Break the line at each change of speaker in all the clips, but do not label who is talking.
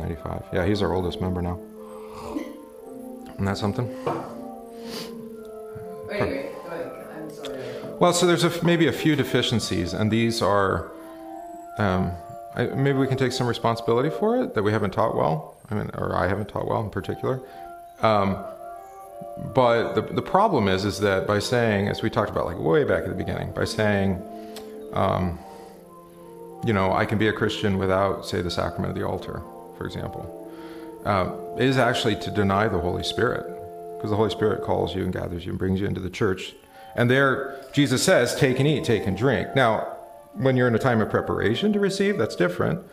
95. Yeah, he's our oldest member now. Isn't that something?
Go ahead. I'm sorry.
Well, so there's a, maybe a few deficiencies, and these are. Um, I, maybe we can take some responsibility for it that we haven't taught well. I mean, or I haven't taught well in particular. Um, but the, the problem is, is that by saying, as we talked about, like way back at the beginning, by saying, um, you know, I can be a Christian without, say, the sacrament of the altar, for example, uh, is actually to deny the Holy Spirit, because the Holy Spirit calls you and gathers you and brings you into the church. And there, Jesus says, take and eat, take and drink. Now, when you're in a time of preparation to receive, that's different.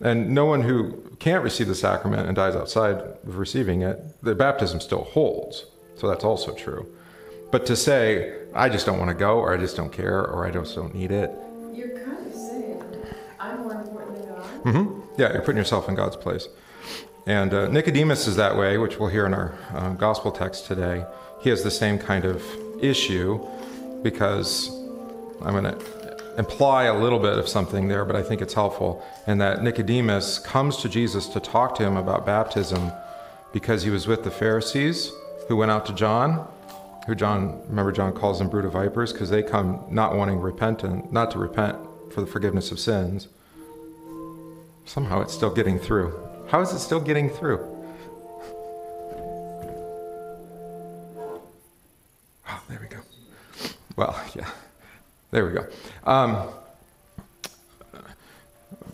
And no one who can't receive the sacrament and dies outside of receiving it, the baptism still holds. So that's also true. But to say, I just don't want to go, or I just don't care, or I just don't need it,
You're kind of saying I'm more important than God.
hmm yeah, you're putting yourself in God's place. And uh, Nicodemus is that way, which we'll hear in our um, gospel text today. He has the same kind of issue because I'm going to imply a little bit of something there, but I think it's helpful. And that Nicodemus comes to Jesus to talk to him about baptism because he was with the Pharisees who went out to John, who John, remember, John calls them brood of vipers because they come not wanting repentant, not to repent for the forgiveness of sins. Somehow it's still getting through. How is it still getting through? Oh, there we go. Well, yeah, there we go. Um,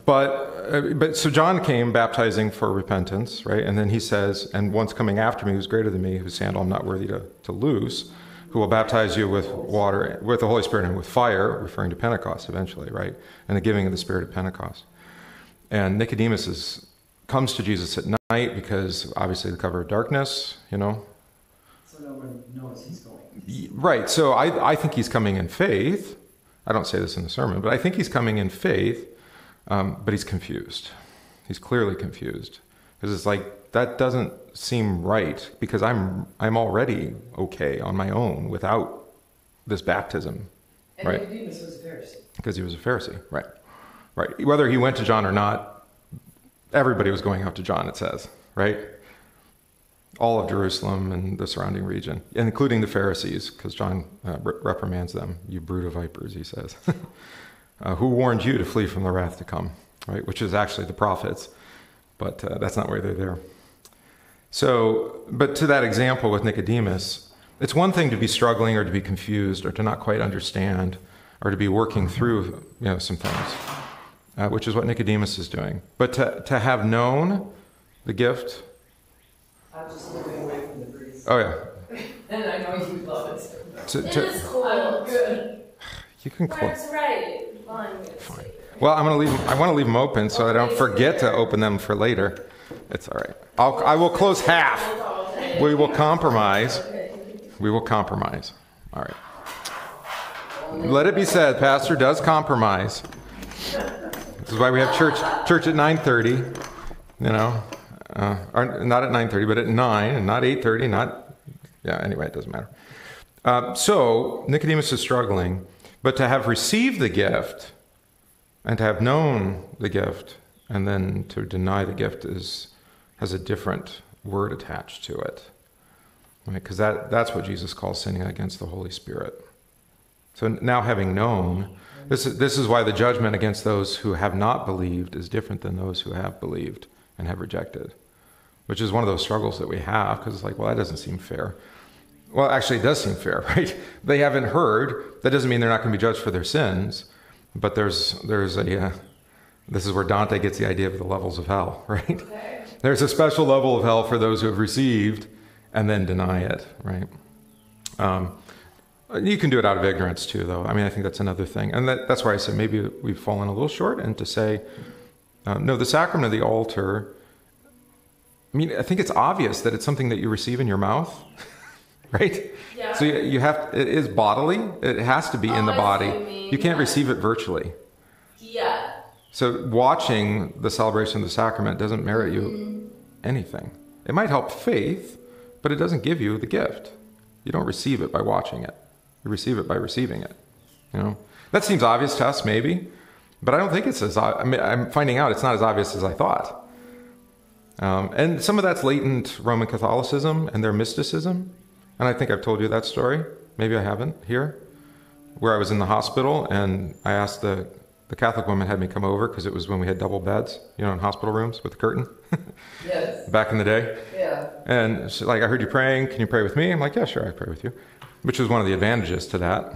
but, uh, but so John came baptizing for repentance, right? And then he says, and one's coming after me who's greater than me, whose sandal I'm not worthy to, to loose, who will baptize you with water, with the Holy Spirit and with fire, referring to Pentecost eventually, right? And the giving of the Spirit at Pentecost. And Nicodemus is, comes to Jesus at night because obviously the cover of darkness, you know.
So no one knows he's going.
Right. So I, I think he's coming in faith. I don't say this in the sermon, but I think he's coming in faith, um, but he's confused. He's clearly confused because it's like that doesn't seem right because I'm I'm already okay on my own without this baptism,
And
Right.
Nicodemus was a Pharisee.
because he was a Pharisee. Right. Right. Whether he went to John or not, everybody was going out to John. It says right. All of Jerusalem and the surrounding region, including the Pharisees, because John uh, re- reprimands them. You brood of vipers, he says. uh, who warned you to flee from the wrath to come? Right, which is actually the prophets, but uh, that's not why they're there. So, but to that example with Nicodemus, it's one thing to be struggling or to be confused or to not quite understand or to be working through you know some things, uh, which is what Nicodemus is doing. But to, to have known the gift,
I'm just moving away from the breeze.
oh yeah,
And I know you love it.
to, to,
is cool.
I'm good.
you can close.
Mark's right. Fine.
Fine. Well, I'm gonna leave. I want to leave them open so I don't forget to open them for later. It's all right. I'll, I will close half. We will compromise. We will compromise. All right. Let it be said, Pastor does compromise. This is why we have church church at 9:30. You know, uh, not at 9:30, but at 9, and not 8:30. Not yeah. Anyway, it doesn't matter. Uh, so Nicodemus is struggling, but to have received the gift and to have known the gift and then to deny the gift is has a different word attached to it because that, that's what jesus calls sinning against the holy spirit so now having known this is, this is why the judgment against those who have not believed is different than those who have believed and have rejected which is one of those struggles that we have because it's like well that doesn't seem fair well actually it does seem fair right they haven't heard that doesn't mean they're not going to be judged for their sins but there's there's a uh, this is where Dante gets the idea of the levels of hell, right?
Okay.
There's a special level of hell for those who have received and then deny it, right? Um, you can do it out of ignorance too, though. I mean, I think that's another thing, and that, that's why I said maybe we've fallen a little short. And to say, um, no, the sacrament of the altar. I mean, I think it's obvious that it's something that you receive in your mouth, right?
Yeah.
So you, you have it is bodily. It has to be in
Oh,
the body.
what you
You can't
yeah.
receive it virtually.
Yeah.
So watching the celebration of the sacrament doesn't merit you
Mm-hmm.
anything. It might help faith, but it doesn't give you the gift. You don't receive it by watching it. Receive it by receiving it. You know that seems obvious to us, maybe, but I don't think it's as. I mean, I'm finding out it's not as obvious as I thought. Um, and some of that's latent Roman Catholicism and their mysticism. And I think I've told you that story. Maybe I haven't here, where I was in the hospital and I asked the, the Catholic woman had me come over because it was when we had double beds, you know, in hospital rooms with a curtain
Yes,
back in the day.
yeah.
And she's like, I heard you praying. Can you pray with me? I'm like, yeah, sure, I pray with you, which is one of the advantages to that.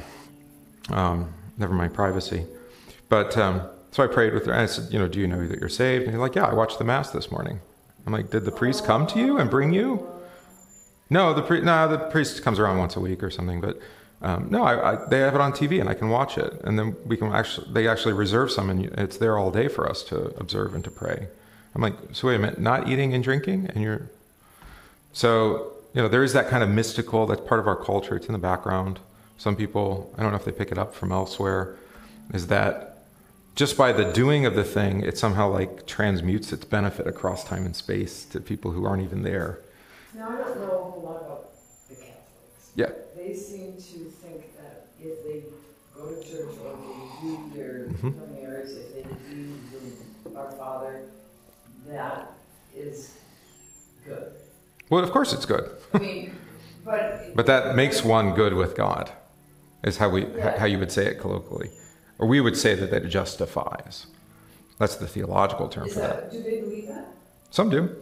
Um, never mind privacy. But um, so I prayed with her. And I said, you know, do you know that you're saved? And he's like, yeah, I watched the mass this morning. I'm like, did the priest come to you and bring you? No, the priest. No, the priest comes around once a week or something. But um, no, I, I, they have it on TV and I can watch it. And then we can actually, they actually reserve some, and it's there all day for us to observe and to pray. I'm like, so wait a minute, not eating and drinking, and you're so, you know, there is that kind of mystical, that's part of our culture, it's in the background. Some people, I don't know if they pick it up from elsewhere, is that just by the doing of the thing, it somehow like transmutes its benefit across time and space to people who aren't even there.
Now, I don't know a whole lot about the Catholics.
Yeah.
They seem to think that if they go to church or they do their
Mhm.
Hail if they do the Our Father, that is good.
Well, of course it's good,
I mean, but.
but that makes one good with God, is how we how you would say it colloquially, or we would say that it justifies. That's the theological term
Is
for that.
that, do they believe that?
Some do,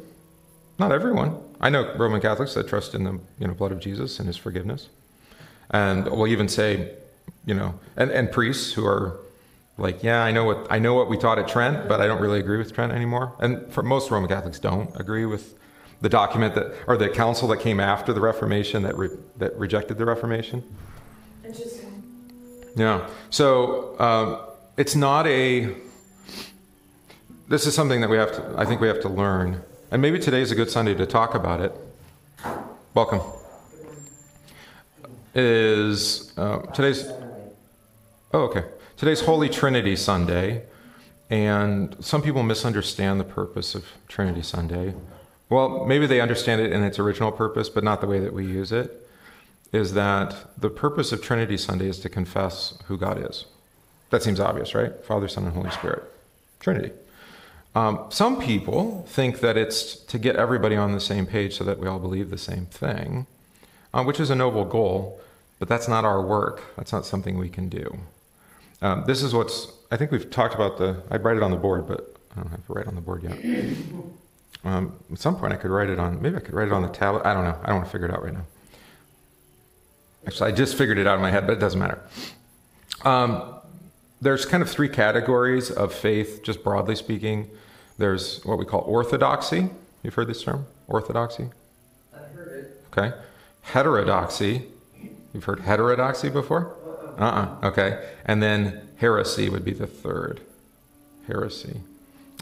not everyone. I know Roman Catholics that trust in the you know blood of Jesus and His forgiveness, and will even say, you know, and, and priests who are like, yeah, I know what I know what we taught at Trent, but I don't really agree with Trent anymore. And for most Roman Catholics, don't agree with the document that or the council that came after the Reformation that re, that rejected the Reformation.
Interesting.
Yeah. So um, it's not a. This is something that we have to. I think we have to learn, and maybe today is a good Sunday to talk about it. Welcome. Is uh, today's? Oh, okay. Today's Holy Trinity Sunday, and some people misunderstand the purpose of Trinity Sunday. Well, maybe they understand it in its original purpose, but not the way that we use it is that the purpose of Trinity Sunday is to confess who God is. That seems obvious, right? Father, Son, and Holy Spirit. Trinity. Um, some people think that it's to get everybody on the same page so that we all believe the same thing, uh, which is a noble goal, but that's not our work. That's not something we can do. Um, this is what's, I think we've talked about the, I write it on the board, but I don't have to write on the board yet. Um, at some point, I could write it on, maybe I could write it on the tablet. I don't know. I don't want to figure it out right now. Actually, I just figured it out in my head, but it doesn't matter. Um, there's kind of three categories of faith, just broadly speaking. There's what we call orthodoxy. You've heard this term? Orthodoxy?
I've heard it.
Okay. Heterodoxy. You've heard heterodoxy before? Uh uh Okay. And then heresy would be the third. Heresy.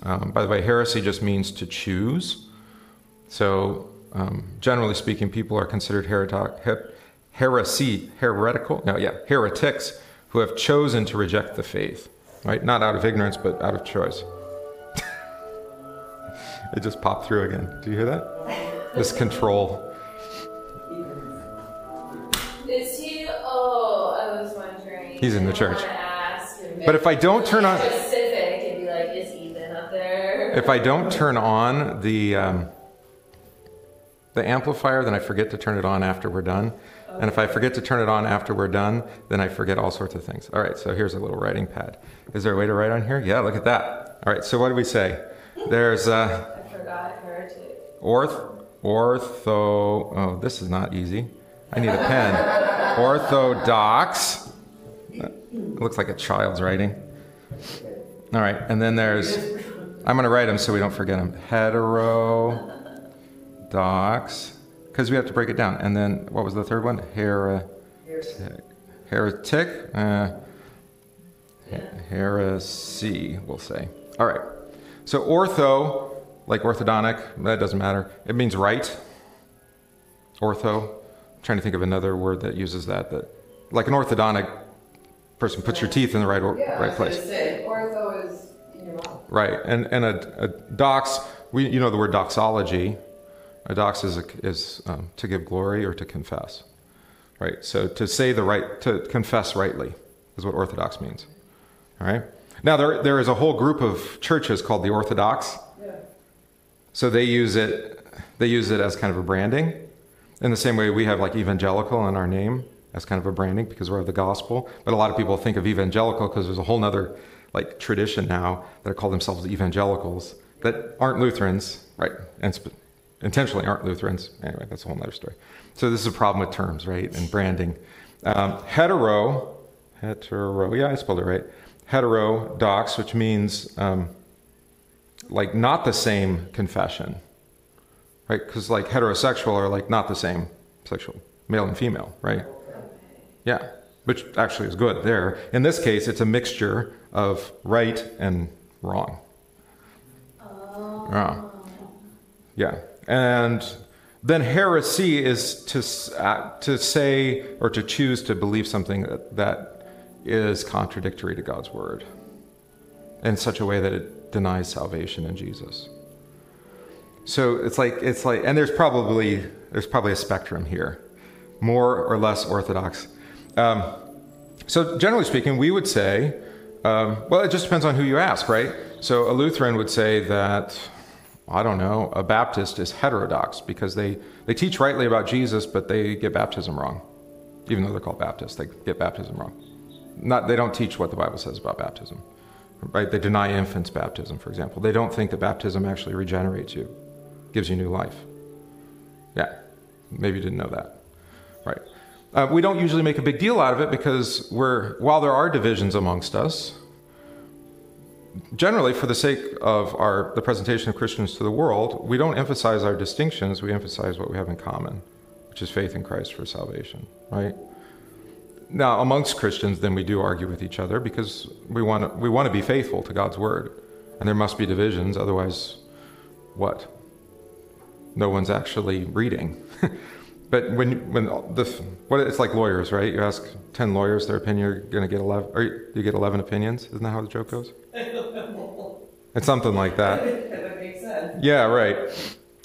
Um, by the way, heresy just means to choose. So, um, generally speaking, people are considered heretic, her- heresy, heretical, no, yeah, heretics who have chosen to reject the faith, right? Not out of ignorance, but out of choice. it just popped through again. Do you hear that? This control.
Is he? Oh, I was wondering.
He's in the church.
wanna ask and
But if I don't turn on- If I don't turn on the um, the amplifier, then I forget to turn it on after we're done. And if I forget to turn it on after we're done, then I forget all sorts of things. All right, so here's a little writing pad. Is there a way to write on here? Yeah, look at that. All right, so what do we say? There's uh,
I forgot heretic.
orth, ortho. Oh, this is not easy. I need a pen. Orthodox. It looks like a child's writing. All right, and then there's. I'm going to write them so we don't forget them. Hetero. Docs, because we have to break it down. And then what was the third one? Heretic. Heretic. Uh, he- heresy, we'll say. All right. So ortho, like orthodontic, that doesn't matter. It means right. Ortho. I'm trying to think of another word that uses that. That, like an orthodontic person puts your teeth in the right or,
Yeah,
right place.
say,
Right, and and a, a dox, we you know the word doxology. A dox is a, is um, to give glory or to confess, right? So to say the right, to confess rightly, is what orthodox means. All right. Now there there is a whole group of churches called the Orthodox.
Yeah.
So they use it, they use it as kind of a branding. In the same way we have like evangelical in our name as kind of a branding because we're of the gospel. But a lot of people think of evangelical because there's a whole nother like tradition now that call themselves evangelicals that aren't Lutherans, right? And sp- intentionally aren't Lutherans. Anyway, that's a whole other story. So this is a problem with terms, right? And branding. Um, hetero, hetero, yeah, I spelled it right. Heterodox, which means um, like not the same confession, right? Because like heterosexual are like not the same sexual, male and female, right? Yeah, which actually is good there. In this case, it's a mixture of right and wrong.
Oh.
Yeah. Yeah. And then heresy is to, uh, to say or to choose to believe something that, that is contradictory to God's word in such a way that it denies salvation in Jesus. So it's like it's like and there's probably there's probably a spectrum here, more or less orthodox. Um, so generally speaking, we would say, um, well, it just depends on who you ask, right? So a Lutheran would say that I don't know, a Baptist is heterodox because they, they teach rightly about Jesus, but they get baptism wrong. Even though they're called Baptists, they get baptism wrong. Not, they don't teach what the Bible says about baptism. Right? They deny infants baptism, for example. They don't think that baptism actually regenerates you, gives you new life. Yeah, maybe you didn't know that. Right. Uh, we don't usually make a big deal out of it because we're, while there are divisions amongst us, generally, for the sake of our, the presentation of Christians to the world, we don't emphasize our distinctions, we emphasize what we have in common, which is faith in Christ for salvation, right? Now, amongst Christians, then we do argue with each other because we want to, we want to be faithful to God's word. And there must be divisions, otherwise, what? No one's actually reading. but when, when the, what, it's like lawyers, right? You ask 10 lawyers their opinion, you're going to get 11, or you get 11 opinions. Isn't that how the joke goes? It's something like that.
That makes sense.
Yeah, right.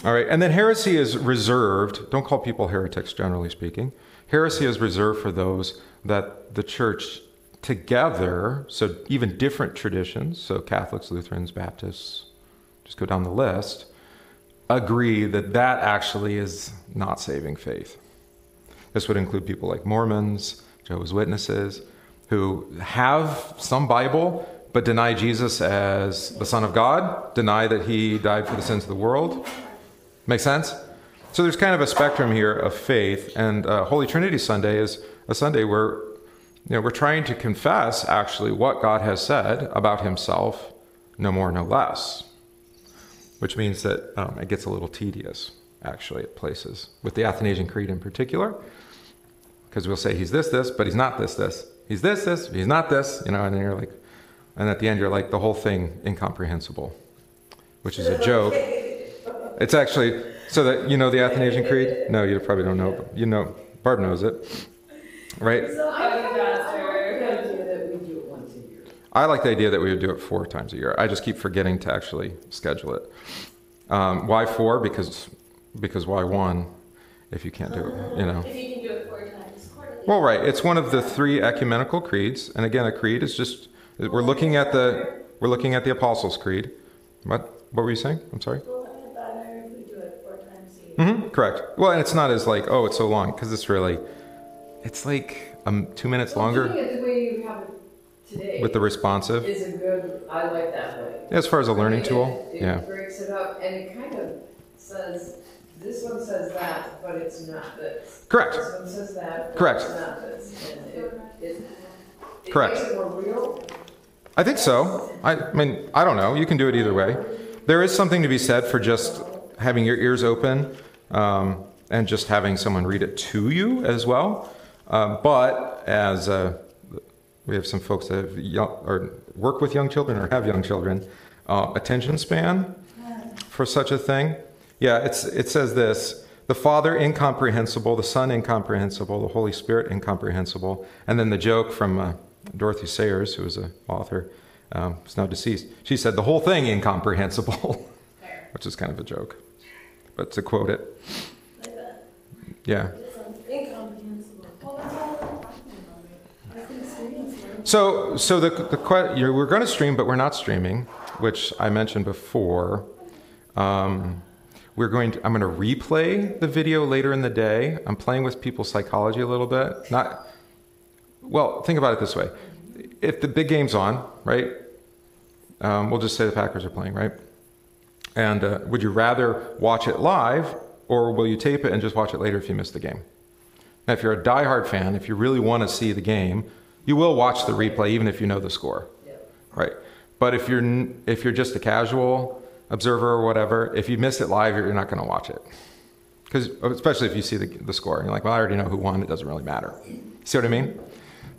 All right. And then heresy is reserved. Don't call people heretics, generally speaking. Heresy is reserved for those that the church together, so even different traditions, so Catholics, Lutherans, Baptists, just go down the list, agree that that actually is not saving faith. This would include people like Mormons, Jehovah's Witnesses, who have some Bible, but deny Jesus as the Son of God, deny that he died for the sins of the world. Make sense? So there's kind of a spectrum here of faith, and uh, Holy Trinity Sunday is a Sunday where you know, we're trying to confess actually what God has said about himself, no more, no less. Which means that um, it gets a little tedious, actually, at places, with the Athanasian Creed in particular, because we'll say he's this, this, but he's not this, this. He's this, this, he's not this, you know, and then you're like, and at the end you're like, the whole thing incomprehensible, which is a joke. It's actually, so that, you know the Athanasian Creed? No, you probably don't know, but you know, Barb knows it, right?
So I'm a pastor.
The idea that we do it once a year.
I like the idea that we would do it four times a year. I just keep forgetting to actually schedule it. Um, why four? Because because why one? If you can't do it, you know.
If you can do it four times quarterly.
Well, right. It's one of the three ecumenical creeds, and again, a creed is just we're looking at the we're looking at the Apostles' Creed. What what were you saying? I'm sorry.
Well, that'd be better if we do it four times a year.
hmm Correct. Well, and it's not as like oh, it's so long because it's really it's like um, two minutes longer
today
with the responsive.
is a good, I like that way.
As far as a learning
It-
tool,
It
yeah.
breaks it up and it kind of says, this one says that, but it's not this.
Correct.
This one says that,
Correct.
it's not this. And it, it, it
Correct.
makes it more real.
I think so. I, I mean, I don't know. You can do it either way. There is something to be said for just having your ears open um, and just having someone read it to you as well. Um, but as uh, we have some folks that have young, or work with young children or have young children, uh, attention span for such a thing. Yeah, it's, it says this the Father incomprehensible, the Son incomprehensible, the Holy Spirit incomprehensible. And then the joke from uh, Dorothy Sayers, who was an author, um, who's now deceased, she said the whole thing incomprehensible, which is kind of a joke. But to quote it, yeah.
It sounds incomprehensible.
Well, that's all we're talking about. I think students learn.
So, so the, the we're going to stream, but we're not streaming, which I mentioned before. Um, we're going to, I'm going to replay the video later in the day. I'm playing with people's psychology a little bit. Not, well, think about it this way. If the big game's on, right? Um, we'll just say the Packers are playing, right? And uh, would you rather watch it live or will you tape it and just watch it later if you miss the game? Now, if you're a diehard fan, if you really want to see the game, you will watch the replay even if you know the score, right? But if you're if you're just a casual observer or whatever, if you miss it live, you're not going to watch it, because especially if you see the, the score, and you're like, well, I already know who won. It doesn't really matter. See what I mean?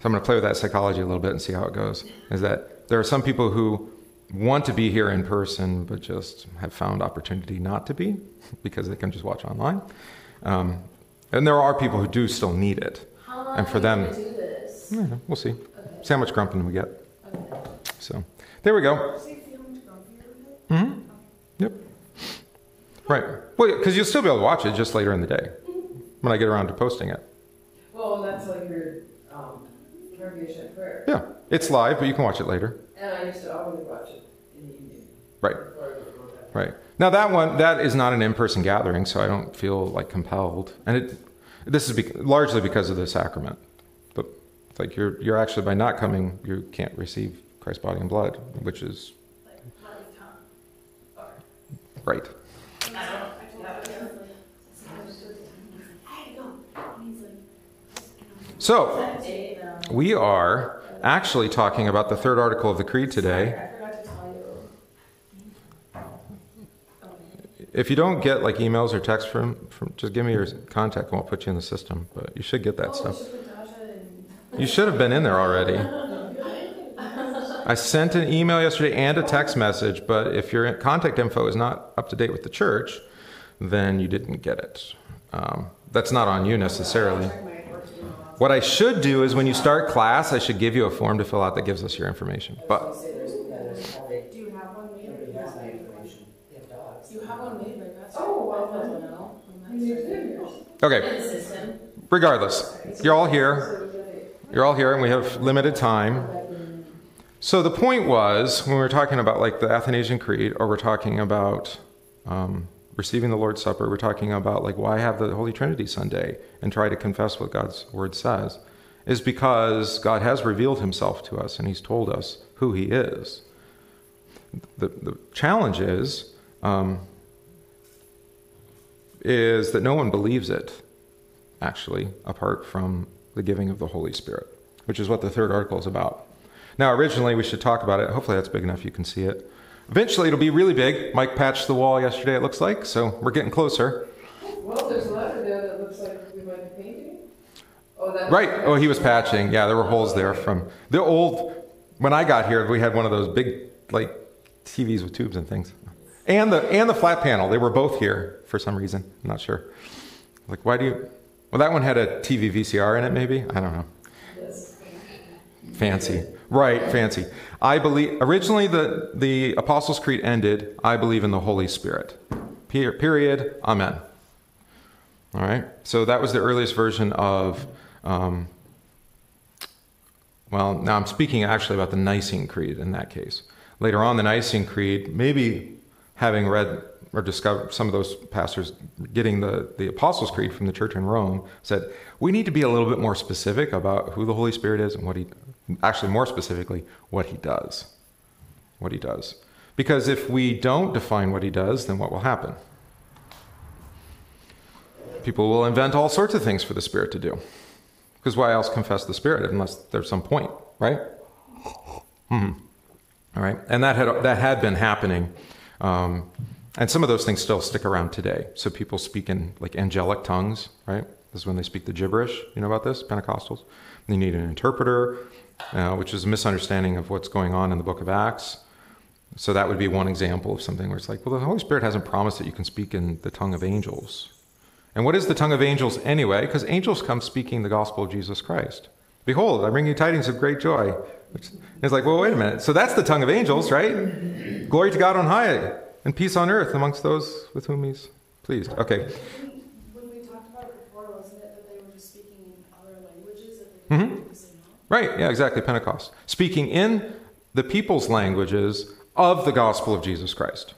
So I'm going to play with that psychology a little bit and see how it goes. Is that there are some people who want to be here in person, but just have found opportunity not to be because they can just watch online. Um, and there are people who do still need it.
How long
And for them-
do this?
Yeah, we'll see.
Okay.
See how much grumping we get.
Okay.
So there we go.
See if you how much grumpy you're gonna
hmm Yep. Right. Well, because you'll still be able to watch it just later in the day when I get around to posting it.
Well, that's like your, um, congregation prayer.
Yeah, it's live, but you can watch it later.
And I used to always watch it in the evening.
Right.
Before I go to work.
Right. Now that one that is not an in-person gathering, so I don't feel like compelled. And it this is bec largely because of the sacrament. Like you're you're actually by not coming, you can't receive Christ's body and blood, which is
Like, let me come. Or,
right.
I don't, I don't know.
So we are actually talking about the third article of the creed today.
I forgot to tell you.
If you don't get like emails or texts from, from just give me your contact and we'll put you in the system. But you should get that
Oh,
stuff.
we should put Dasha in.
You should have been in there already. I sent an email yesterday and a text message, but if your contact info is not up to date with the church, then you didn't get it. Um, that's not on you necessarily. What I should do is when you start class, I should give you a form to fill out that gives us your information. But
Say there's, yeah, there's probably,
Do you have one made?
nobody that information. They have dogs.
You have one made.
Oh,
I don't know.
Okay,
In the system.
regardless, you're all here. You're all here, and we have limited time. So the point was when we were talking about like the Athanasian Creed, or we're talking about um, receiving the Lord's Supper, we're talking about like why have the Holy Trinity Sunday and try to confess what God's Word says, is because God has revealed Himself to us and He's told us who He is. The, the challenge is um, is that no one believes it, actually, apart from the giving of the Holy Spirit, which is what the third article is about. Now, originally, we should talk about it. Hopefully, that's big enough you can see it. Eventually, it'll be really big. Mike patched the wall yesterday, it looks like, so we're getting closer.
Well, there's a letter there that looks like we might be painting. Oh, that.
Right. Oh, he was patching. Yeah, there were holes there from the old. When I got here, we had one of those big, like, TVs with tubes and things, and the and the flat panel. They were both here for some reason. I'm not sure. Like, why do you? Well, that one had a TV VCR in it. Maybe I don't know.
Yes.
Fancy. Right, fancy. I believe originally the the Apostles' Creed ended, I believe in the Holy Spirit. Per- period. Amen. All right. So that was the earliest version of um, well, now I'm speaking actually about the Nicene Creed in that case. Later on, the Nicene Creed, maybe having read or discovered some of those pastors getting the, the Apostles' Creed from the church in Rome, said, we need to be a little bit more specific about who the Holy Spirit is and what he, actually, more specifically, what he does. What he does. Because if we don't define what he does, then what will happen? People will invent all sorts of things for the Spirit to do. Because why else confess the Spirit unless there's some point, right? Hmm. All right, and that had that had been happening, um, and some of those things still stick around today. So people speak in like angelic tongues, right? This is when they speak the gibberish. You know about this, Pentecostals. They need an interpreter, uh, which is a misunderstanding of what's going on in the Book of Acts. So that would be one example of something where it's like, well, the Holy Spirit hasn't promised that you can speak in the tongue of angels. And what is the tongue of angels anyway? Because angels come speaking the gospel of Jesus Christ. Behold, I bring you tidings of great joy. It's like, well, wait a minute. So that's the tongue of angels, right? Glory to God on high and peace on earth amongst those with whom he's pleased. Okay.
When we talked about it before, wasn't it that they were just speaking in other languages that they
Mhm.
didn't say no?
Right, yeah, exactly, Pentecost. Speaking in the people's languages of the gospel of Jesus Christ.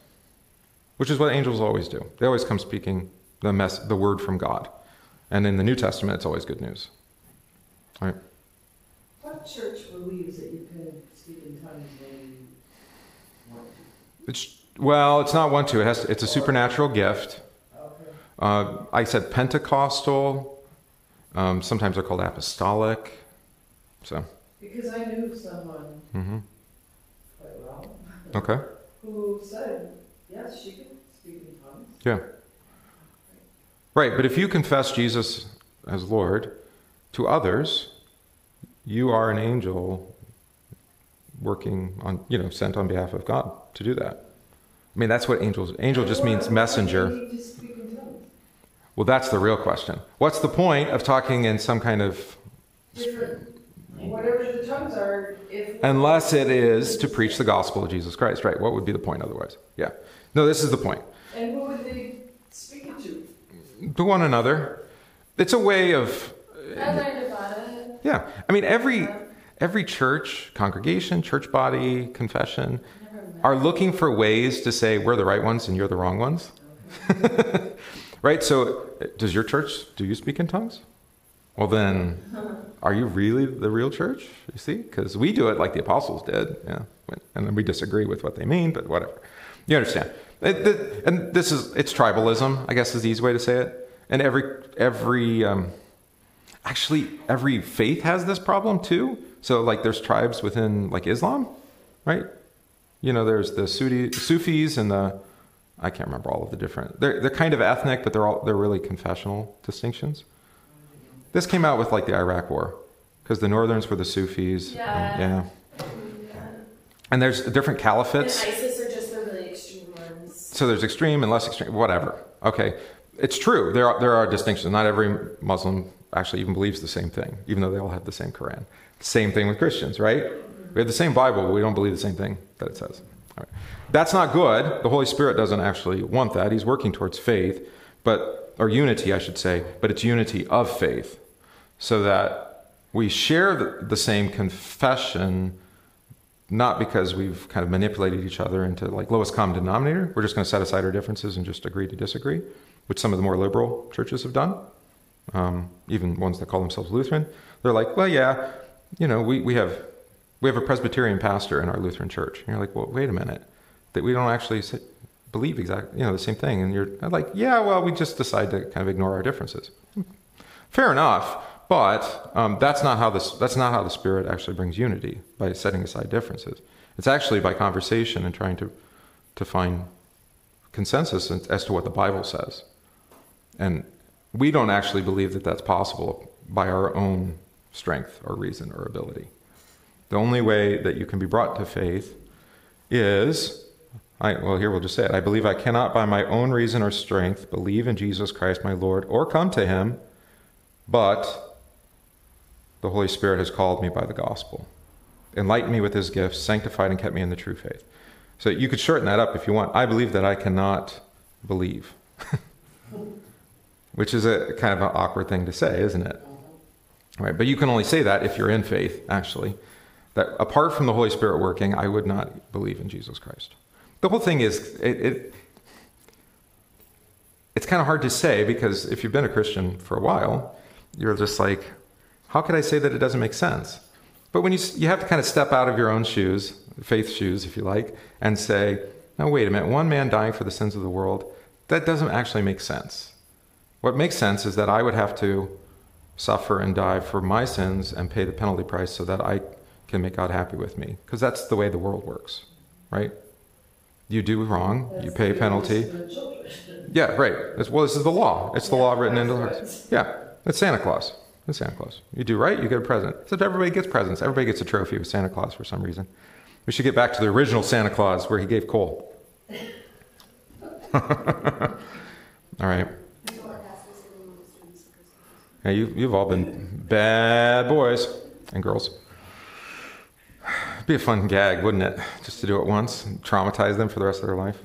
which is what angels always do. They always come speaking the mess, the word from God, and in the New Testament, it's always good news. All right.
What church believes that you can speak in tongues when you want to?
It's well, it's not one to. It has. it's a supernatural gift. Uh, I said Pentecostal. Um, sometimes they're called apostolic. So,
Because I knew someone
mm-hmm.
quite well
okay,
who said, yes, she could speak in tongues.
yeah, right. But if you confess Jesus as Lord to others, you are an angel working on, you know, sent on behalf of God to do that. I mean, that's what angels. Angel just means messenger.
do you need to speak in tongues?
Well, that's the real question. What's the point of talking in some kind of
Different, whatever the tongues are.
Unless it is to preach the gospel of Jesus Christ, right? What would be the point otherwise? Yeah. No, this is the point.
And who would they speak it to?
To one another. It's a way of,
about uh,
yeah. I mean, every every church, congregation, church body, confession. Are looking for ways to say we're the right ones and you're the wrong ones. right? So, does your church do you speak in tongues? Well, then, are you really the real church? You see, because we do it like the apostles did, yeah, and then we disagree with what they mean, but whatever. You understand? It- it- and this is it's tribalism, I guess, is the easy way to say it. And every every um, actually every faith has this problem too. So, like, there's tribes within like Islam, right? You know, there's the Sufis and the I can't remember all of the different. They're they're kind of ethnic, but they're all they're really confessional distinctions. This came out with like the Iraq War, because the Northerns were the Sufis.
Yeah.
yeah.
Yeah.
And there's different
And
caliphates.
ISIS are just the really extreme ones.
So there's extreme and less extreme, whatever. Okay, it's true. There are, there are distinctions. Not every Muslim actually even believes the same thing, even though they all have the same Quran. Same thing with Christians, right? We have the same Bible, but we don't believe the same thing that it says. That's not good. The Holy Spirit doesn't actually want that. He's working towards faith, but or unity, I should say. But it's unity of faith, so that we share the, the same confession not because we've kind of manipulated each other into like lowest common denominator. We're just going to set aside our differences and just agree to disagree, which some of the more liberal churches have done. Um, even ones that call themselves Lutheran, they're like, well, yeah, you know, we, we have we have a Presbyterian pastor in our Lutheran church. And you're like, well, wait a minute, that we don't actually believe exactly, you know, the same thing. And you're like, yeah, well, we just decide to kind of ignore our differences. Fair enough, but um, that's not how this. That's not how the Spirit actually brings unity by setting aside differences. It's actually by conversation and trying to to find consensus as- as to what the Bible says. And we don't actually believe that that's possible by our own strength or reason or ability. The only way that you can be brought to faith is, I, well, here we'll just say it. I believe I cannot by my own reason or strength believe in Jesus Christ my Lord or come to him, but the Holy Spirit has called me by the gospel, enlightened me with his gifts, sanctified and kept me in the true faith. So you could shorten that up if you want. I believe that I cannot believe, which is a kind of an awkward thing to say, isn't it? Right, but you can only say that if you're in faith, actually. That apart from the Holy Spirit working, I would not believe in Jesus Christ. The whole thing is, it, it it's kind of hard to say because if you've been a Christian for a while, you're just like, how could I say that it doesn't make sense? But when you you have to kind of step out of your own shoes, faith shoes, if you like, and say, now wait a minute, one man dying for the sins of the world, that doesn't actually make sense. What makes sense is that I would have to suffer and die for my sins and pay the penalty price so that I can make God happy with me. Because that's the way the world works, right? You do wrong, you pay a penalty.
goodness of the children.
Yeah, right. It's, well, this is the law. It's the
Yeah,
law written into the
that's
hearts. Yeah, it's Santa Claus. It's Santa Claus. You do right, you get a present. Except everybody gets presents. Everybody gets a trophy with Santa Claus for some reason. We should get back to the original Santa Claus where he gave coal. All right. Yeah, you, you've all been bad boys and girls. It'd be a fun gag, wouldn't it? Just to do it once and traumatize them for the rest of their life.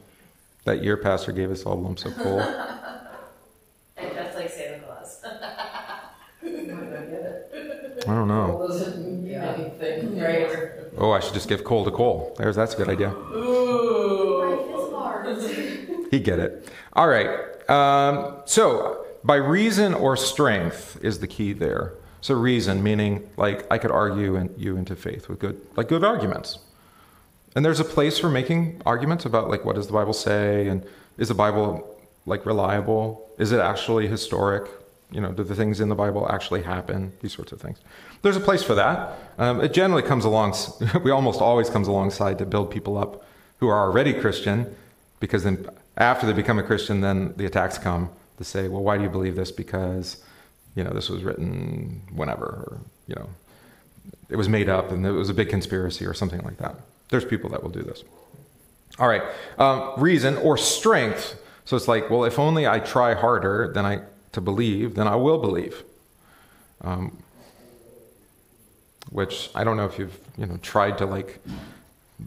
That year, Pastor gave us all lumps of coal.
And that's like Santa Claus.
You might not get it.
I don't know.
Well, doesn't mean
Yeah.
anything.
Right.
Oh, I should just give coal to coal. There's that's a good idea.
Ooh.
Life is hard.
he get it. All right. Um, so by reason or strength is the key there. So reason meaning like I could argue and you into faith with good like good arguments. And there's a place for making arguments about like what does the Bible say and is the Bible like reliable? Is it actually historic? You know, do the things in the Bible actually happen? These sorts of things. There's a place for that. Um, it generally comes along. We almost always comes alongside to build people up who are already Christian, because then after they become a Christian, then the attacks come to say, well, why do you believe this? Because you know this was written whenever, or you know, it was made up and it was a big conspiracy or something like that. There's people that will do this. All right, um, reason or strength. So it's like, well, if only I try harder than I to believe, then I will believe. Um, which I don't know if you've you know tried to like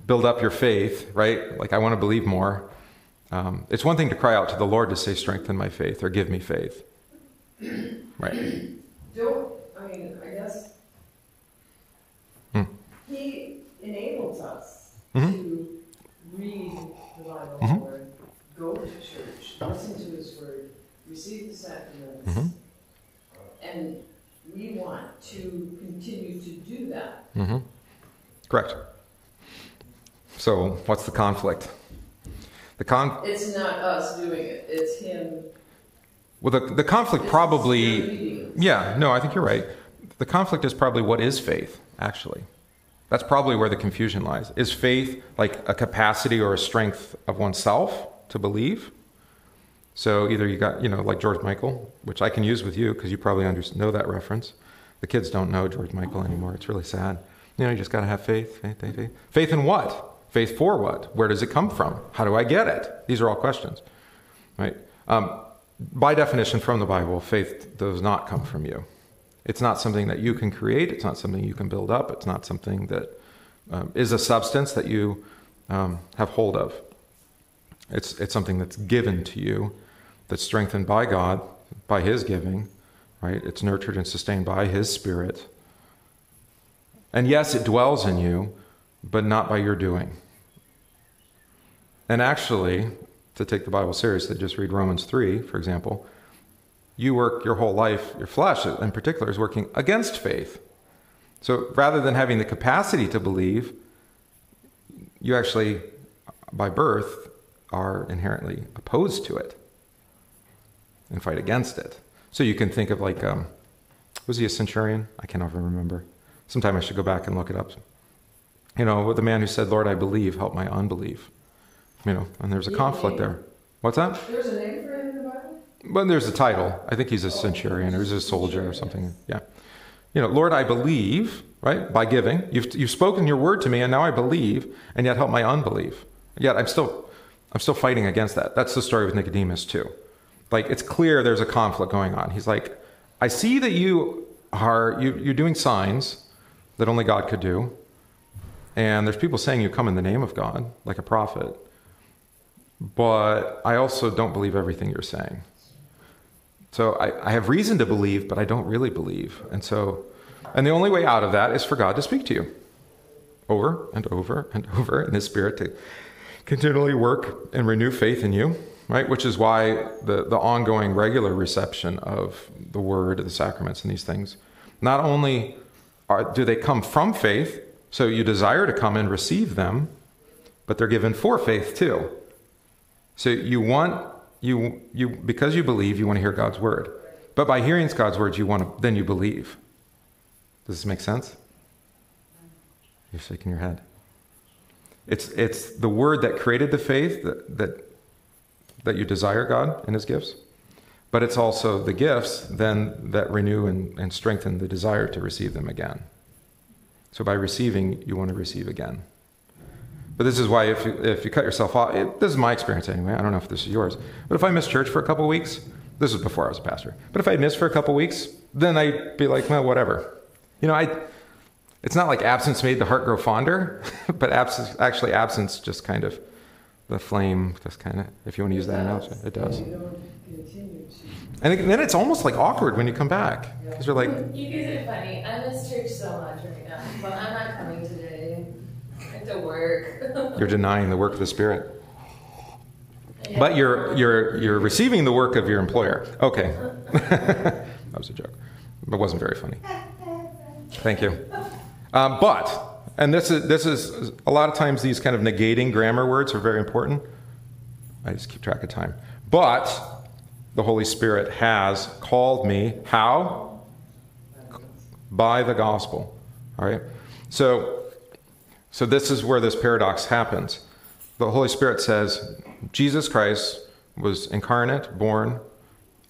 build up your faith, right? Like I want to believe more. Um, it's one thing to cry out to the Lord to say, "Strengthen my faith" or "Give me faith." Right.
Don't, I mean, I guess,
Hmm.
he enables us
Mhm.
to read the Bible
Mhm.
or go to church, listen to his word, receive the sacraments.
Mhm.
And we want to continue to do that.
hmm Correct. So, what's the conflict? The con
It's not us doing it, it's him.
Well, the, the conflict probably
Spirit leading us.
Yeah, no, I think you're right. The conflict is probably what is faith, actually. That's probably where the confusion lies. Is faith like a capacity or a strength of oneself to believe? So either you got, you know, like George Michael, which I can use with you because you probably under- know that reference. The kids don't know George Michael anymore. It's really sad. You know, you just got to have faith, faith, faith, faith. Faith in what? Faith for what? Where does it come from? How do I get it? These are all questions, right? Um, by definition, from the Bible, faith does not come from you. It's not something that you can create. It's not something you can build up. It's not something that um, is a substance that you um, have hold of. It's, it's something that's given to you, that's strengthened by God, by His giving, right? It's nurtured and sustained by His Spirit. And yes, it dwells in you, but not by your doing. And actually, to take the Bible seriously, just read Romans 3, for example. You work your whole life, your flesh in particular is working against faith. So rather than having the capacity to believe, you actually, by birth, are inherently opposed to it and fight against it. So you can think of like, um, was he a centurion? I can't even remember. Sometime I should go back and look it up. You know, the man who said, Lord, I believe, help my unbelief. You know, and there's a conflict there. What's that?
There's a name for him in the Bible?
Well, there's a title. I think he's a centurion or he's a soldier or something. Yeah. You know, Lord, I believe, right? By giving. You've, you've spoken your word to me and now I believe, and yet help my unbelief. Yet I'm still, I'm still fighting against that. That's the story with Nicodemus too. Like it's clear there's a conflict going on. He's like, I see that you are, you, you're doing signs that only God could do. And there's people saying you come in the name of God, like a prophet. But I also don't believe everything you're saying. So I, I have reason to believe, but I don't really believe. And so, and the only way out of that is for God to speak to you over and over and over in His Spirit to continually work and renew faith in you, right? Which is why the, the ongoing regular reception of the Word, the sacraments, and these things, not only are, do they come from faith, so you desire to come and receive them, but they're given for faith too. So you want you you because you believe you want to hear God's word. But by hearing God's words you want to then you believe. Does this make sense? You're shaking your head. It's it's the word that created the faith that that, that you desire God and his gifts. But it's also the gifts then that renew and, and strengthen the desire to receive them again. So by receiving, you want to receive again. But this is why if you, if you cut yourself off, it, this is my experience anyway. I don't know if this is yours. But if I miss church for a couple weeks, this was before I was a pastor. But if I missed for a couple weeks, then I'd be like, well, whatever. You know, I. It's not like absence made the heart grow fonder, but absence, actually absence just kind of the flame just kind of, if you want to use that analogy, it does.
And you don't continue to.
And then it's almost like awkward when you come back because you're like,
You guys are funny. I miss church so much right now, but I'm not coming today. To work.
you're denying the work of the Spirit. But you're, you're, you're receiving the work of your employer. Okay. that was a joke. It wasn't very funny. Thank you. Um, but, and this is, this is, a lot of times these kind of negating grammar words are very important. I just keep track of time. But the Holy Spirit has called me, how? By the gospel. All right? So, so this is where this paradox happens. The Holy Spirit says, Jesus Christ was incarnate, born,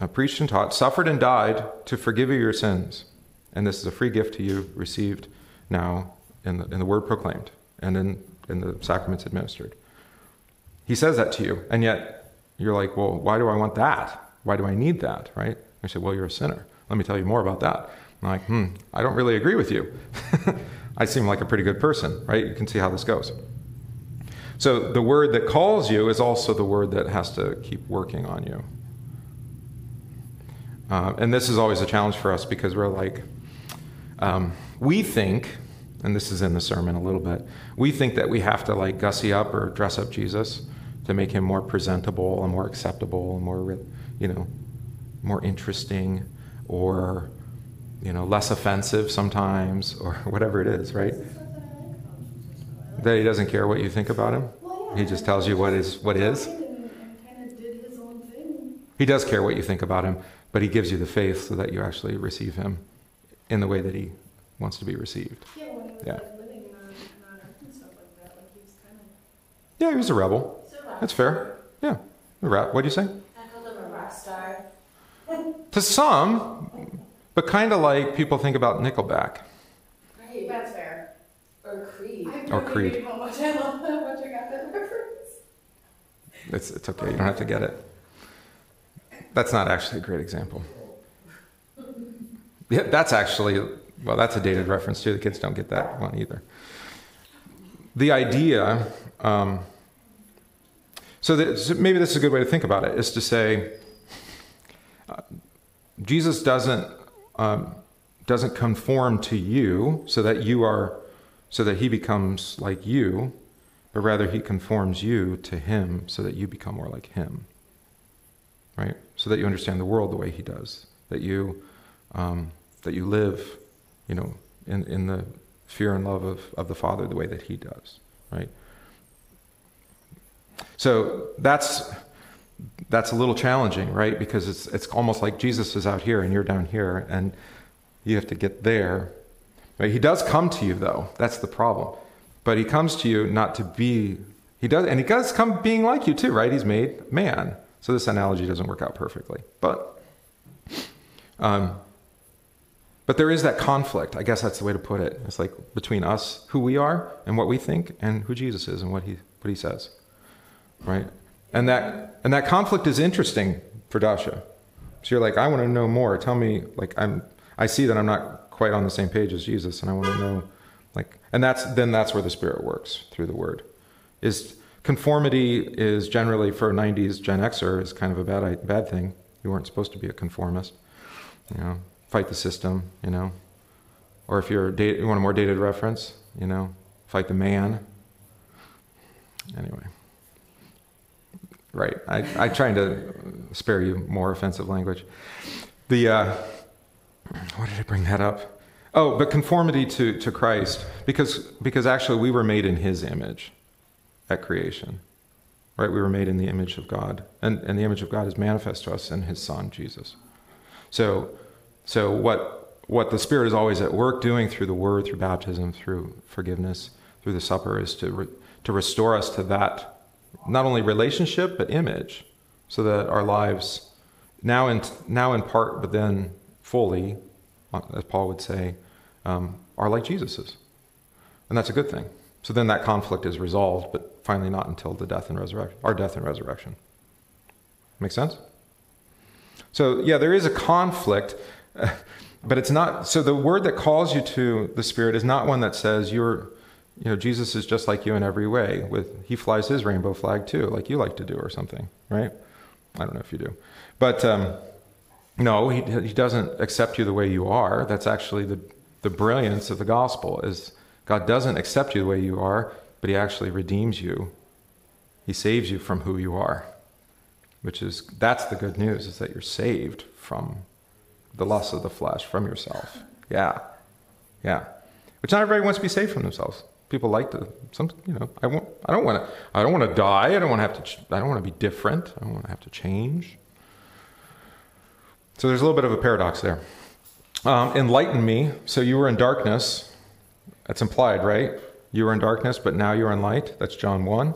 uh, preached and taught, suffered and died to forgive you your sins. And this is a free gift to you received now in the, in the word proclaimed and in, in the sacraments administered. He says that to you, and yet you're like, well, why do I want that? Why do I need that, right? I say, well, you're a sinner. Let me tell you more about that. I'm like, hmm, I don't really agree with you. I seem like a pretty good person, right? You can see how this goes. So the word that calls you is also the word that has to keep working on you. Uh, and this is always a challenge for us because we're like, um, we think, and this is in the sermon a little bit, we think that we have to like gussy up or dress up Jesus to make him more presentable and more acceptable and more, you know, more interesting or, you know, less offensive sometimes or whatever it is, right? That he doesn't care what you think about him. He just tells you what is what is. He does care what you think about him, but he gives you the faith so that you actually receive him in the way that he wants to be received.
Yeah, he was
Yeah.
like living on, on Earth and stuff like that, like he was kind of.
Yeah, he was a rebel. That's fair. Yeah. What do you say?
I called him a rock star.
To some, but kind of like people think about Nickelback.
Right.
That's fair.
Or Creed.
I
Or Creed.
How much I love how much I got that reference.
It's, it's okay. You don't have to get it. That's not actually a great example. Yeah, that's actually, well, that's a dated reference too. The kids don't get that one either. The idea, um, so, that, so maybe this is a good way to think about it, is to say uh, Jesus doesn't, um, doesn't conform to you so that you are, so that he becomes like you, but rather he conforms you to him so that you become more like him. Right? So that you understand the world the way he does, that you, um, that you live, you know, in, in the fear and love of, of the Father the way that he does. Right? So that's that's a little challenging, right? Because it's it's almost like Jesus is out here and you're down here, and you have to get there. Right? He does come to you, though. That's the problem. But he comes to you not to be. He does, and he does come being like you too, right? He's made man. So this analogy doesn't work out perfectly, but um, but there is that conflict. I guess that's the way to put it. It's like between us, who we are, and what we think, and who Jesus is and what he what he says, right? And that and that conflict is interesting for Dasha. So you're like, I want to know more. Tell me, like, I'm. I see that I'm not quite on the same page as Jesus, and I want to know, like, and that's then that's where the Spirit works through the Word. Is conformity is generally for a '90s Gen Xer is kind of a bad bad thing. You weren't supposed to be a conformist. You know, fight the system. You know, or if you're date, you want a more dated reference, you know, fight the man. Anyway. Right. I, I trying to spare you more offensive language. The uh, why did I bring that up? Oh, but conformity to, to Christ, because because actually we were made in His image at creation, right? We were made in the image of God, and and the image of God is manifest to us in His Son Jesus. So, so what what the Spirit is always at work doing through the Word, through baptism, through forgiveness, through the supper, is to re, to restore us to that not only relationship but image, so that our lives now in now in part, but then fully, as Paul would say, um, are like Jesus's, and that's a good thing. So then that conflict is resolved, but finally not until the death and resurrection, our death and resurrection. Make sense? So yeah, there is a conflict. But it's not, so the word that calls you to the Spirit is not one that says you're, you know, Jesus is just like you in every way. With he flies his rainbow flag too, like you like to do or something, right? I don't know if you do, but um, no, he he doesn't accept you the way you are. That's actually the the brilliance of the gospel is God doesn't accept you the way you are, but He actually redeems you. He saves you from who you are, which is that's the good news is that you're saved from the lust of the flesh, from yourself. Yeah. Yeah. Which not everybody wants to be saved from themselves. People like to some you know, I want I don't want to I don't want to die. I don't want to have to I don't want to be different. I don't want to have to change. So there's a little bit of a paradox there. Um, enlighten me. So you were in darkness. That's implied, right? You were in darkness, but now you're in light. That's John 1.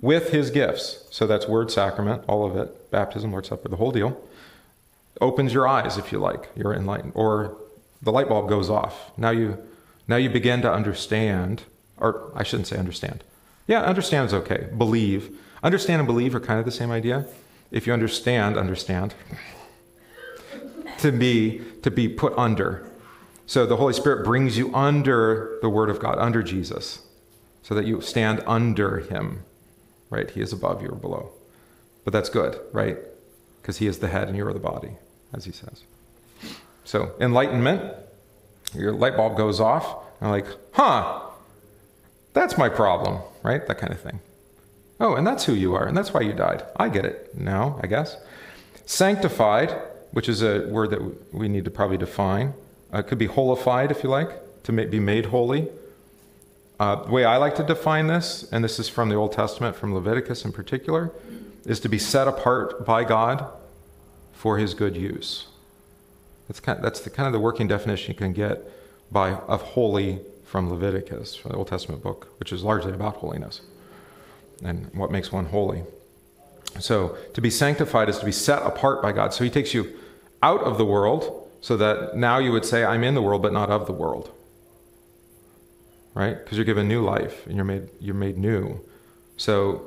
With his gifts. So that's word, sacrament, all of it. Baptism, Lord's Supper, the whole deal. Opens your eyes, if you like. You're enlightened. Or the light bulb goes off. Now you, now you begin to understand, or I shouldn't say understand. Yeah, understand is okay. Believe. Understand and believe are kind of the same idea. If you understand, understand. to be to be put under. So the Holy Spirit brings you under the Word of God, under Jesus, so that you stand under Him. Right? He is above, you or below. But that's good, right? Because He is the head and you are the body, as He says. So enlightenment, your light bulb goes off, and like, huh, that's my problem, right? That kind of thing. Oh, and that's who you are, and that's why you died. I get it now, I guess. Sanctified, which is a word that we need to probably define. Uh, could be holified, if you like, to be made holy. Uh, the way I like to define this, and this is from the Old Testament, from Leviticus in particular, is to be set apart by God for His good use. That's kind of, that's the kind of the working definition you can get by of holy from Leviticus, from the Old Testament book, which is largely about holiness and what makes one holy. So to be sanctified is to be set apart by God. So He takes you out of the world so that now you would say, I'm in the world, but not of the world. Right? Because you're given new life and you're made, you're made new. So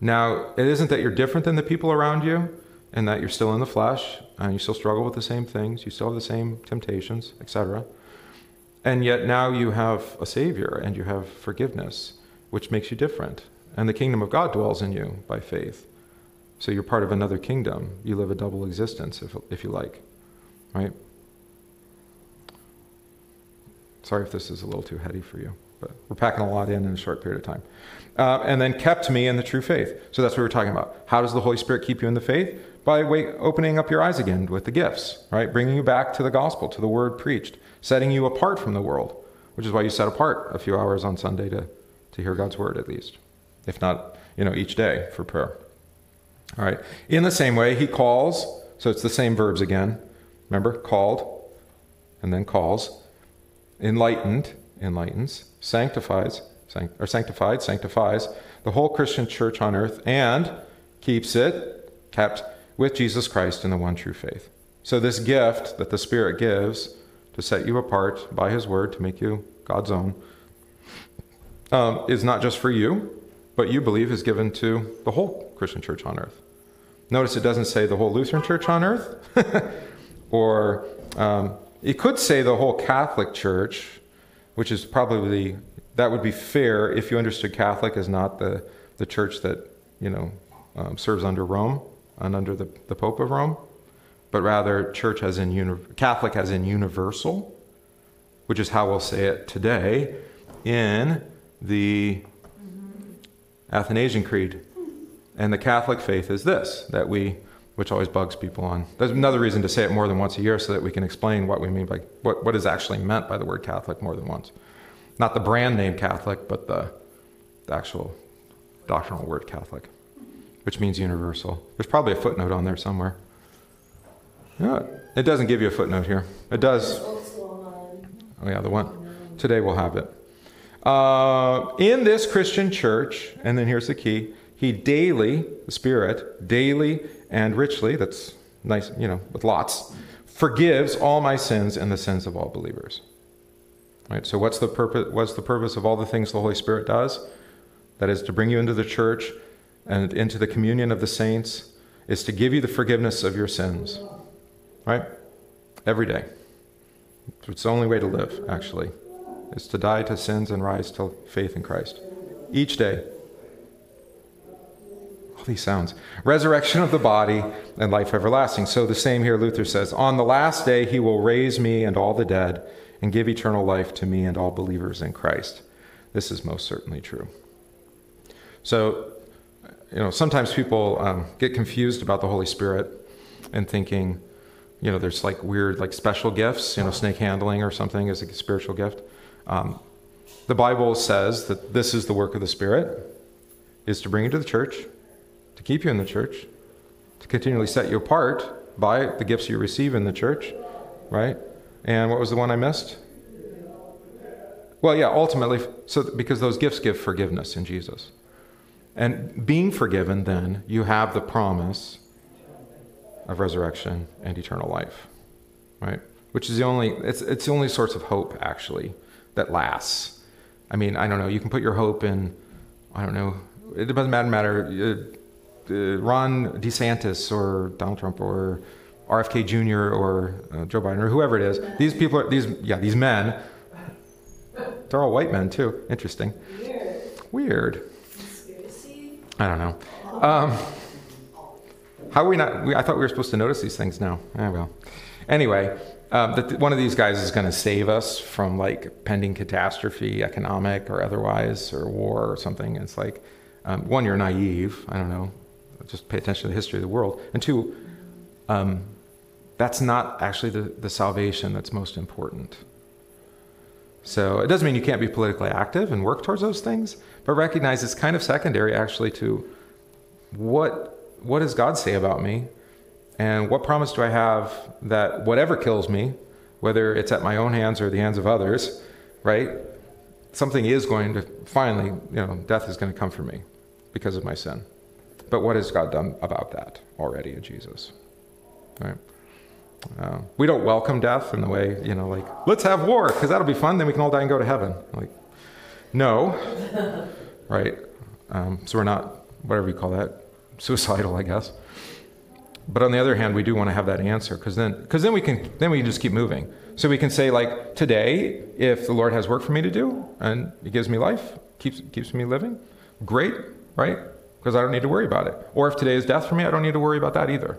now it isn't that you're different than the people around you and that you're still in the flesh and you still struggle with the same things, you still have the same temptations, etc. And yet now you have a Savior and you have forgiveness, which makes you different. And the kingdom of God dwells in you by faith. So you're part of another kingdom. You live a double existence, if, if you like. Right? Sorry if this is a little too heady for you, but we're packing a lot in in a short period of time. Uh, and then kept me in the true faith. So that's what we're talking about. How does the Holy Spirit keep you in the faith? By way, opening up your eyes again with the gifts, right? Bringing you back to the gospel, to the word preached, setting you apart from the world, which is why you set apart a few hours on Sunday to, to hear God's word at least, if not, you know, each day for prayer. All right. In the same way, he calls, so it's the same verbs again. Remember, called, and then calls. Enlightened, enlightens. Sanctifies, sanct- or sanctified, sanctifies the whole Christian church on earth, and keeps it kept with Jesus Christ in the one true faith. So, this gift that the Spirit gives to set you apart by His Word, to make you God's own, um, is not just for you, but you believe is given to the whole Christian church on earth. Notice it doesn't say the whole Lutheran church on earth, or um, it could say the whole Catholic church, which is probably, that would be fair if you understood Catholic as not the, the church that, you know, um, serves under Rome and under the, the Pope of Rome, but rather church as in, uni- Catholic as in universal, which is how we'll say it today in the Athanasian Creed. And the Catholic faith is this that we, which always bugs people on. There's another reason to say it more than once a year so that we can explain what we mean by what, what is actually meant by the word Catholic more than once. Not the brand name Catholic, but the, the actual doctrinal word Catholic, which means universal. There's probably a footnote on there somewhere. It doesn't give you a footnote here. It does. Oh, yeah, the one. Today we'll have it. Uh, in this Christian church, and then here's the key he daily, the Spirit, daily and richly, that's nice, you know, with lots, forgives all my sins and the sins of all believers. Right? So what's the purpose what's the purpose of all the things the Holy Spirit does? That is to bring you into the church and into the communion of the saints, is to give you the forgiveness of your sins. Right? Every day. It's the only way to live, actually, is to die to sins and rise to faith in Christ. Each day All these sounds. Resurrection of the body and life everlasting. So the same here, Luther says, On the last day he will raise me and all the dead and give eternal life to me and all believers in Christ. This is most certainly true. So you know, sometimes people um, get confused about the Holy Spirit and thinking, you know, there's like weird, like special gifts, you know, snake handling or something is a spiritual gift. Um, the Bible says that this is the work of the Spirit, is to bring you to the church, to keep you in the church, to continually set you apart by the gifts you receive in the church, right? And what was the one I missed? Well, yeah, ultimately, so because those gifts give forgiveness in Jesus. And being forgiven, then, you have the promise of resurrection and eternal life, right? Which is the only, it's, it's the only source of hope, actually, that lasts. I mean, I don't know, you can put your hope in, I don't know, it doesn't matter, matter uh, uh, Ron DeSantis or Donald Trump or RFK Jr. or uh, Joe Biden or whoever it is. These people are, these, yeah, these men, they're all white men too. Interesting.
Weird.
Weird.
Conspiracy?
I don't know. Um, how are we not? We, I thought we were supposed to notice these things now. Oh, well. Anyway, um, that one of these guys is going to save us from like pending catastrophe, economic or otherwise, or war or something. It's like, um, one, you're naive. I don't know. Just pay attention to the history of the world. And two, um, that's not actually the, the salvation that's most important. So it doesn't mean you can't be politically active and work towards those things, but recognize it's kind of secondary actually to what what does God say about me? And what promise do I have that whatever kills me, whether it's at my own hands or the hands of others, right? Something is going to finally, you know, death is going to come for me because of my sin. But what has God done about that already in Jesus? Right? Uh, we don't welcome death in the way, you know, like, let's have war because that'll be fun, then we can all die and go to heaven. Like, no. right? Um, so we're not, whatever you call that, suicidal, I guess. But on the other hand, we do want to have that answer because then, because then we can, then we can just keep moving. So we can say, like, today, if the Lord has work for me to do and He gives me life, keeps keeps me living, great, right? Because I don't need to worry about it. Or if today is death for me, I don't need to worry about that either,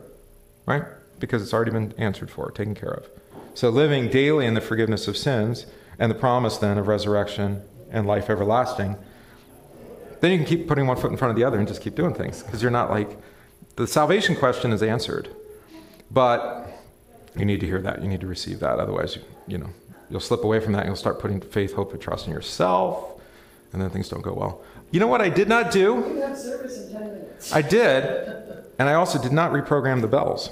right? Because it's already been answered for, taken care of. So living daily in the forgiveness of sins and the promise then of resurrection and life everlasting then you can keep putting one foot in front of the other and just keep doing things because you're not like the salvation question is answered but you need to hear that. You need to receive that. Otherwise you, you know you'll slip away from that and you'll start putting faith hope and trust in yourself and then things don't go well. You know what i did not do?
We have service in ten minutes.
i did and i also did not reprogram the bells.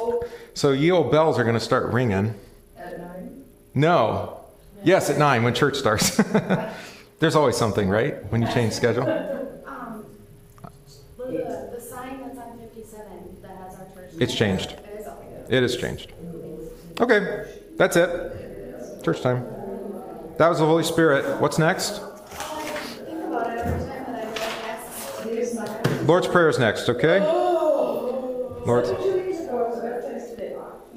Oh,
so ye old bells are going to start ringing.
At nine?
no. Yes at nine when church starts there's always something right when you change schedule
Um, the, the sign that's on fifty-seven that has our church.
It's changed.
It is.
Changed. Okay, that's it. Church time. That was the Holy Spirit. What's next?
Think about it every time that I go past.
Lord's Prayer is next, okay? Lord.